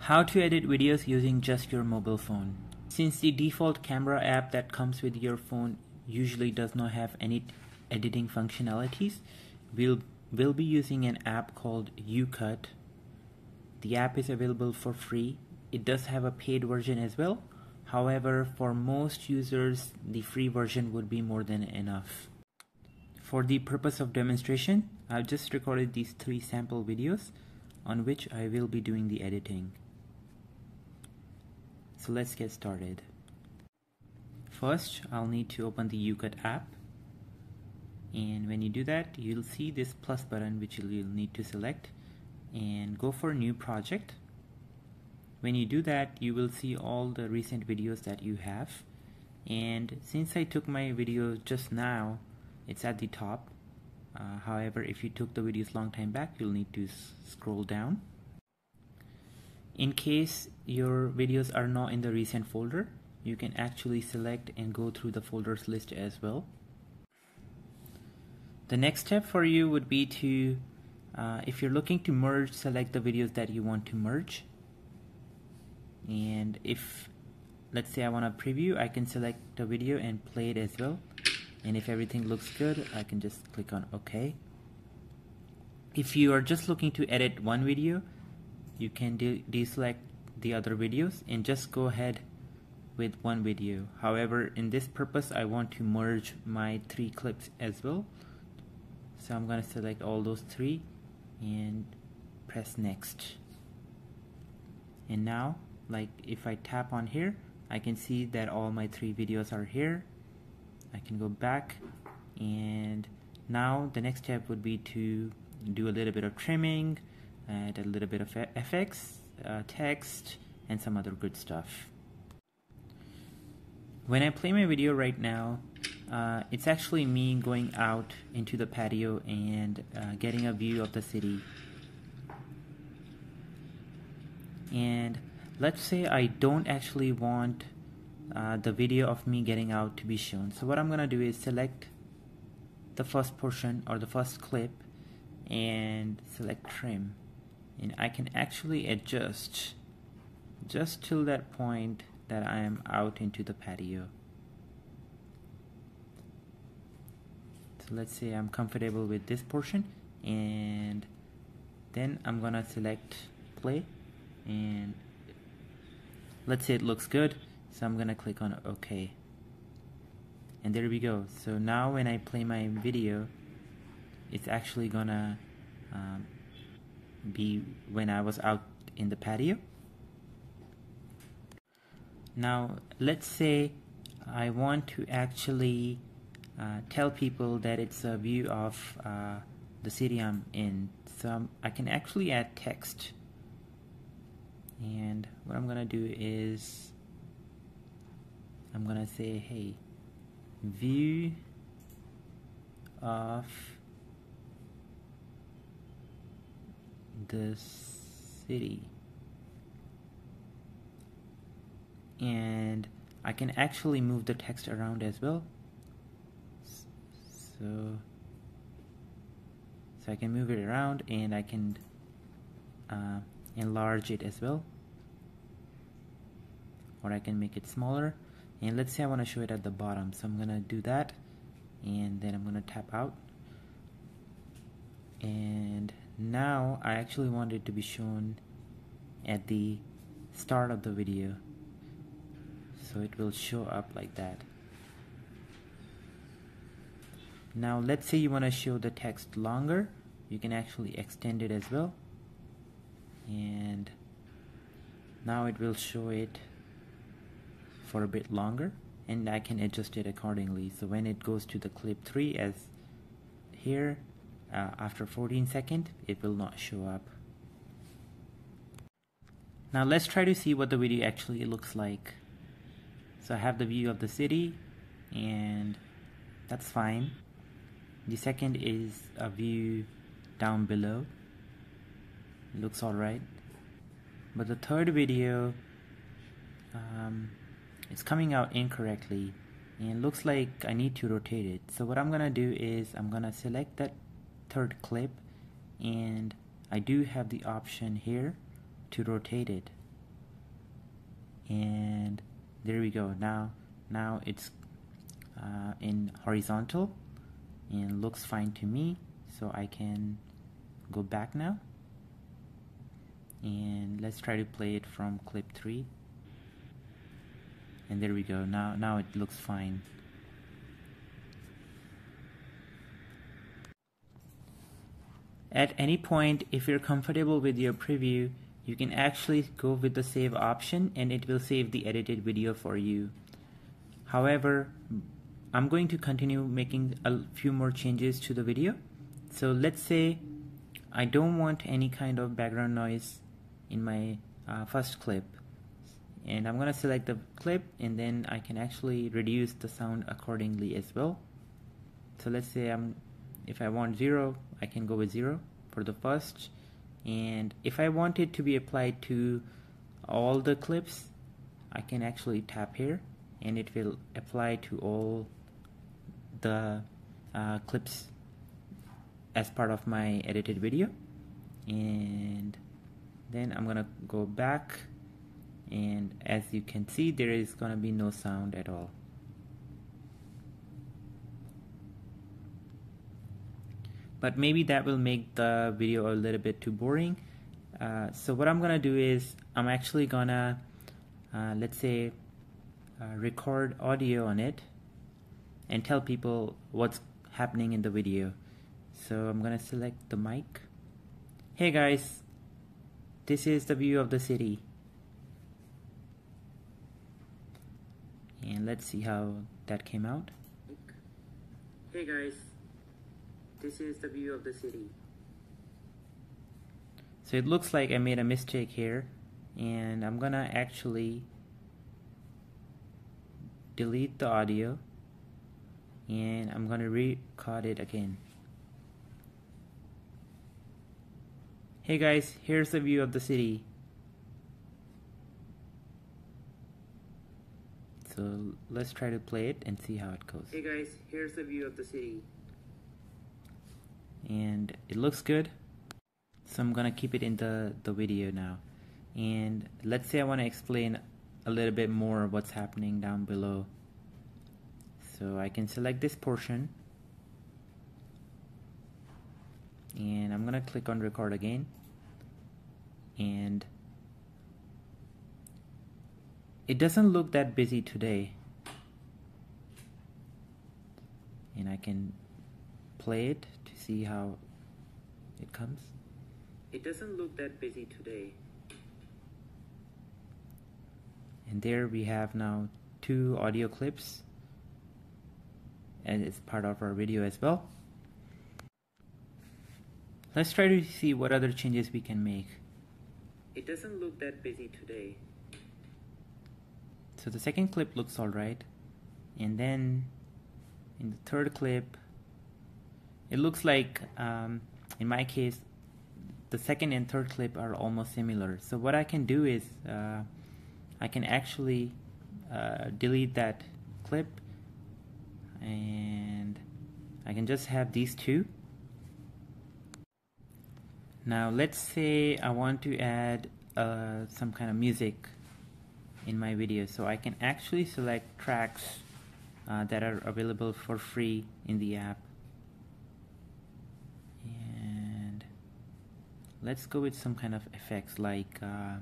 How to edit videos using just your mobile phone. Since the default camera app that comes with your phone usually does not have any editing functionalities, we'll, we'll be using an app called YouCut. The app is available for free. It does have a paid version as well. However, for most users, the free version would be more than enough. For the purpose of demonstration, I've just recorded these three sample videos on which I will be doing the editing. So let's get started. First, I'll need to open the YouCut app. And when you do that, you'll see this plus button which you'll need to select and go for new project. When you do that, you will see all the recent videos that you have. And since I took my video just now, it's at the top uh, however, if you took the videos long time back, you'll need to scroll down. In case your videos are not in the recent folder, you can actually select and go through the folders list as well. The next step for you would be to, uh, if you're looking to merge, select the videos that you want to merge. And if, let's say I want to preview, I can select the video and play it as well and if everything looks good I can just click on OK if you are just looking to edit one video you can de deselect the other videos and just go ahead with one video. However in this purpose I want to merge my three clips as well. So I'm gonna select all those three and press next. And now like if I tap on here I can see that all my three videos are here. I can go back and now the next step would be to do a little bit of trimming add a little bit of FX uh, text and some other good stuff. When I play my video right now uh, it's actually me going out into the patio and uh, getting a view of the city. And let's say I don't actually want uh, the video of me getting out to be shown. So what I'm gonna do is select the first portion or the first clip and select trim and I can actually adjust just till that point that I am out into the patio. So let's say I'm comfortable with this portion and then I'm gonna select play and let's say it looks good so I'm gonna click on OK and there we go so now when I play my video it's actually gonna um, be when I was out in the patio. Now let's say I want to actually uh, tell people that it's a view of uh, the city I'm in. So I'm, I can actually add text. And what I'm gonna do is I'm gonna say hey view of the city. And I can actually move the text around as well. So so I can move it around and I can uh, enlarge it as well. Or I can make it smaller. And let's say I want to show it at the bottom. So I'm gonna do that. And then I'm gonna tap out. And now I actually want it to be shown at the start of the video. So it will show up like that. Now let's say you want to show the text longer. You can actually extend it as well. And now it will show it for a bit longer. And I can adjust it accordingly. So when it goes to the clip 3 as here uh, after 14 seconds it will not show up. Now let's try to see what the video actually looks like. So I have the view of the city and that's fine. The second is a view down below. It looks alright. But the third video um, it's coming out incorrectly and looks like I need to rotate it. So what I'm gonna do is I'm gonna select that third clip and I do have the option here to rotate it. And there we go. Now now it's uh, in horizontal and looks fine to me so I can go back now. And let's try to play it from clip 3 and there we go. Now now it looks fine at any point if you're comfortable with your preview you can actually go with the save option and it will save the edited video for you. However I'm going to continue making a few more changes to the video. So let's say I don't want any kind of background noise in my uh, first clip. And I'm gonna select the clip and then I can actually reduce the sound accordingly as well. So let's say I'm if I want zero I can go with zero for the first. And if I want it to be applied to all the clips I can actually tap here and it will apply to all the uh, clips as part of my edited video. And then I'm gonna go back and as you can see there is gonna be no sound at all but maybe that will make the video a little bit too boring. Uh, so what I'm gonna do is I'm actually gonna uh, let's say uh, record audio on it and tell people what's happening in the video. So I'm gonna select the mic. Hey guys. This is the view of the city. And let's see how that came out. Hey guys this is the view of the city. So it looks like I made a mistake here and I'm gonna actually delete the audio and I'm gonna record it again. Hey guys here's the view of the city. So let's try to play it and see how it goes. Hey guys here's the view of the city and it looks good. So I'm gonna keep it in the the video now. And let's say I want to explain a little bit more what's happening down below. So I can select this portion. And I'm gonna click on record again. And it doesn't look that busy today. And I can play it see how it comes it doesn't look that busy today and there we have now two audio clips and it's part of our video as well. Let's try to see what other changes we can make. It doesn't look that busy today. So the second clip looks alright. And then in the third clip, it looks like, um, in my case, the second and third clip are almost similar. So what I can do is, uh, I can actually uh, delete that clip and I can just have these two. Now let's say I want to add uh, some kind of music in my video. So I can actually select tracks uh, that are available for free in the app and let's go with some kind of effects like uh,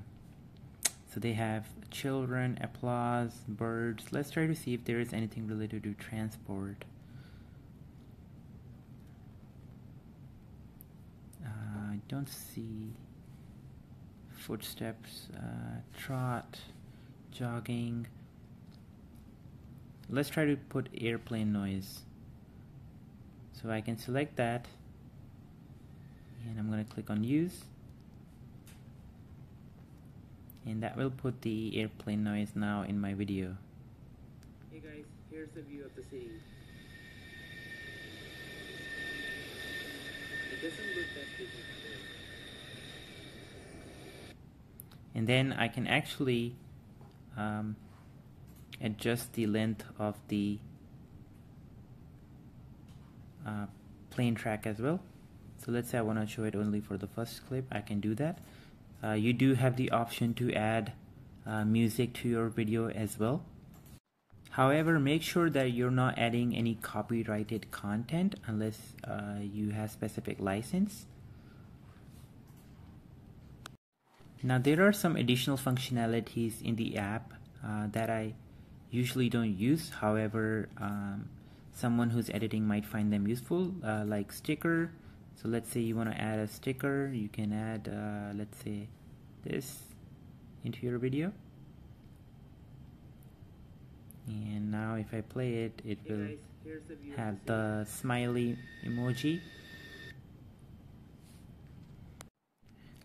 so they have children, applause, birds. Let's try to see if there is anything related to transport. Uh, I don't see footsteps, uh, trot, jogging. Let's try to put airplane noise. So I can select that and I'm going to click on use. And that will put the airplane noise now in my video. Hey guys here's the view of the city. It doesn't look that and then I can actually um, adjust the length of the uh, plane track as well so let's say I want to show it only for the first clip I can do that uh, you do have the option to add uh, music to your video as well. However, make sure that you're not adding any copyrighted content unless uh, you have specific license. Now there are some additional functionalities in the app uh, that I usually don't use. However, um, someone who's editing might find them useful, uh, like sticker. So let's say you want to add a sticker, you can add, uh, let's say, this into your video. And now if I play it, it hey will guys, have the smiley emoji.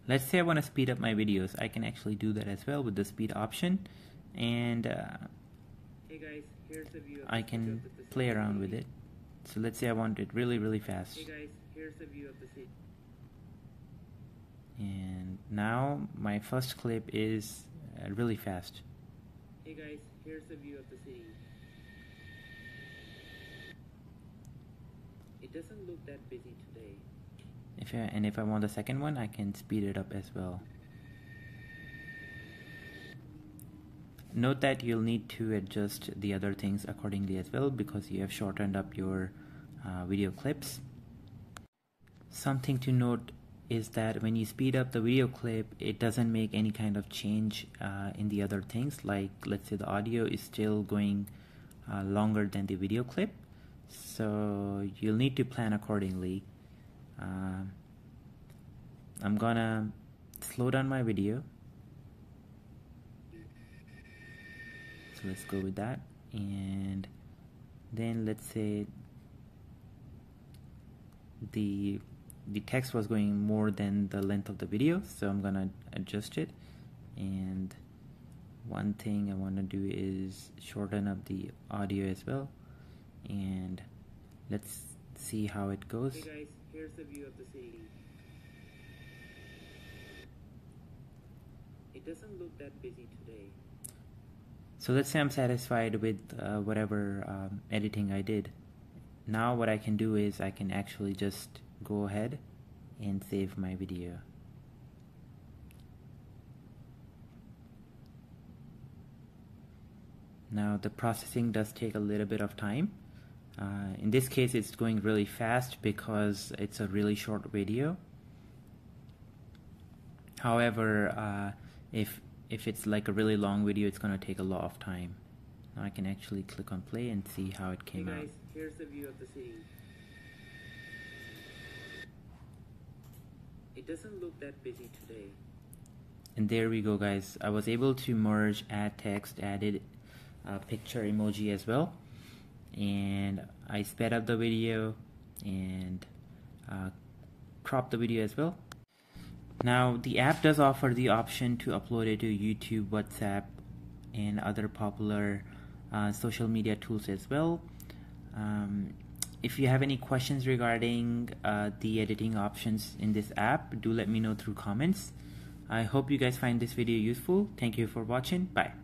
Let's say I want to speed up my videos. I can actually do that as well with the speed option. And uh, hey guys, I can play around with it. So let's say I want it really, really fast. Hey guys, here's a view of the city. And now my first clip is uh, really fast. Hey guys, here's the view of the city. It doesn't look that busy today. If I, and if I want the second one, I can speed it up as well. Note that you'll need to adjust the other things accordingly as well because you have shortened up your uh, video clips. Something to note is that when you speed up the video clip, it doesn't make any kind of change uh, in the other things. Like let's say the audio is still going uh, longer than the video clip. So you'll need to plan accordingly. Uh, I'm gonna slow down my video so let's go with that and then let's say the the text was going more than the length of the video so I'm gonna adjust it. And one thing I want to do is shorten up the audio as well. And let's see how it goes. Hey guys here's the view of the city. It doesn't look that busy today. So let's say I'm satisfied with uh, whatever um, editing I did. Now what I can do is I can actually just go ahead and save my video. Now the processing does take a little bit of time. Uh, in this case it's going really fast because it's a really short video. However, uh, if if it's like a really long video, it's going to take a lot of time. Now I can actually click on play and see how it came hey guys, out. Here's the view of the city. It doesn't look that busy today. And there we go guys. I was able to merge, add text, added a picture emoji as well. And I sped up the video and uh, cropped the video as well. Now the app does offer the option to upload it to YouTube, WhatsApp, and other popular uh, social media tools as well. Um, if you have any questions regarding uh, the editing options in this app, do let me know through comments. I hope you guys find this video useful. Thank you for watching. Bye.